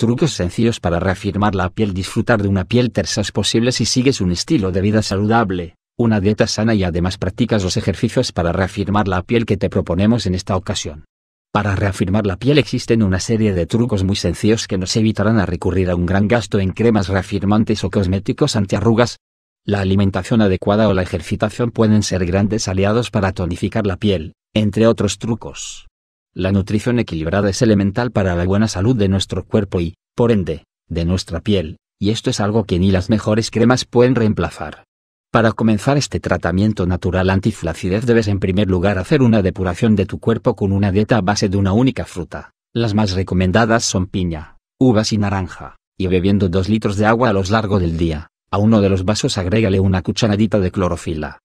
Trucos sencillos para reafirmar la piel. Disfrutar de una piel tersa es posible si sigues un estilo de vida saludable, una dieta sana y además practicas los ejercicios para reafirmar la piel que te proponemos en esta ocasión. Para reafirmar la piel existen una serie de trucos muy sencillos que nos evitarán a recurrir a un gran gasto en cremas reafirmantes o cosméticos antiarrugas. La alimentación adecuada o la ejercitación pueden ser grandes aliados para tonificar la piel, entre otros trucos. La nutrición equilibrada es elemental para la buena salud de nuestro cuerpo y, por ende, de nuestra piel, y esto es algo que ni las mejores cremas pueden reemplazar. Para comenzar este tratamiento natural antiflacidez debes en primer lugar hacer una depuración de tu cuerpo con una dieta a base de una única fruta. Las más recomendadas son piña, uvas y naranja, y bebiendo 2 litros de agua a lo largo del día. A uno de los vasos agrégale una cucharadita de clorofila.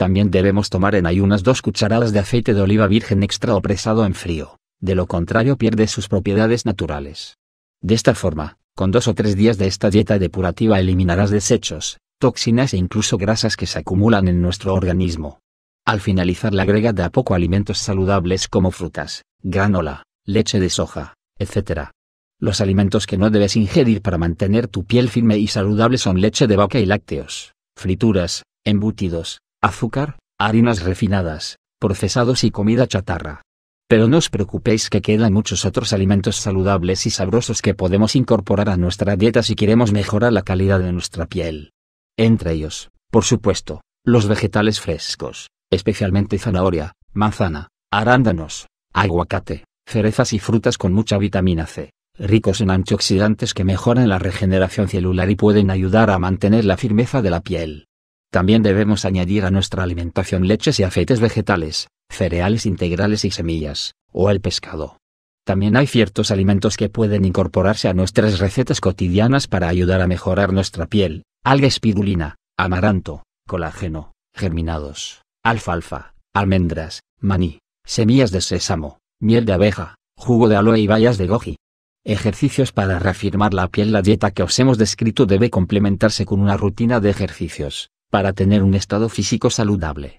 También debemos tomar en ayunas dos cucharadas de aceite de oliva virgen extra o presado en frío, de lo contrario pierde sus propiedades naturales. De esta forma, con dos o tres días de esta dieta depurativa eliminarás desechos, toxinas e incluso grasas que se acumulan en nuestro organismo. Al finalizar le agrega de a poco alimentos saludables como frutas, granola, leche de soja, etc. Los alimentos que no debes ingerir para mantener tu piel firme y saludable son leche de vaca y lácteos, frituras, embutidos, azúcar, harinas refinadas, procesados y comida chatarra. Pero no os preocupéis que quedan muchos otros alimentos saludables y sabrosos que podemos incorporar a nuestra dieta si queremos mejorar la calidad de nuestra piel. Entre ellos, por supuesto, los vegetales frescos, especialmente zanahoria, manzana, arándanos, aguacate, cerezas y frutas con mucha vitamina C, ricos en antioxidantes que mejoran la regeneración celular y pueden ayudar a mantener la firmeza de la piel. También debemos añadir a nuestra alimentación leches y aceites vegetales, cereales integrales y semillas, o el pescado. También hay ciertos alimentos que pueden incorporarse a nuestras recetas cotidianas para ayudar a mejorar nuestra piel, alga espirulina, amaranto, colágeno, germinados, alfalfa, almendras, maní, semillas de sésamo, miel de abeja, jugo de aloe y bayas de goji. Ejercicios para reafirmar la piel La dieta que os hemos descrito debe complementarse con una rutina de ejercicios, para tener un estado físico saludable.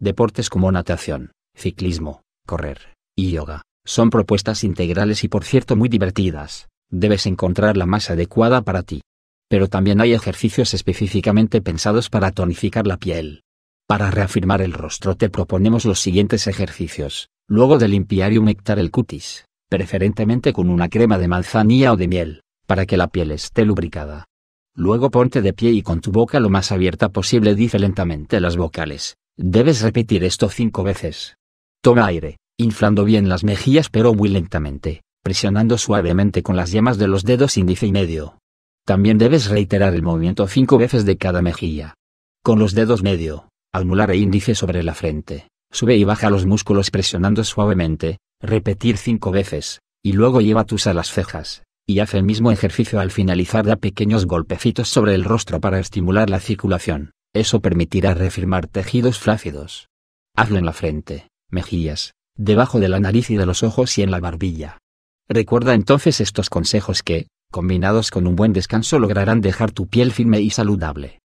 Deportes como natación, ciclismo, correr, y yoga, son propuestas integrales y por cierto muy divertidas, debes encontrar la más adecuada para ti. Pero también hay ejercicios específicamente pensados para tonificar la piel. Para reafirmar el rostro te proponemos los siguientes ejercicios, luego de limpiar y humectar el cutis, preferentemente con una crema de manzanilla o de miel, para que la piel esté lubricada. Luego ponte de pie y con tu boca lo más abierta posible dice lentamente las vocales. Debes repetir esto cinco veces. Toma aire, inflando bien las mejillas pero muy lentamente, presionando suavemente con las yemas de los dedos índice y medio. También debes reiterar el movimiento cinco veces de cada mejilla. Con los dedos medio, anular e índice sobre la frente, sube y baja los músculos presionando suavemente, repetir cinco veces, y luego lleva tus a las cejas y hace el mismo ejercicio al finalizar da pequeños golpecitos sobre el rostro para estimular la circulación, eso permitirá reafirmar tejidos flácidos. Hazlo en la frente, mejillas, debajo de la nariz y de los ojos y en la barbilla. Recuerda entonces estos consejos que, combinados con un buen descanso lograrán dejar tu piel firme y saludable.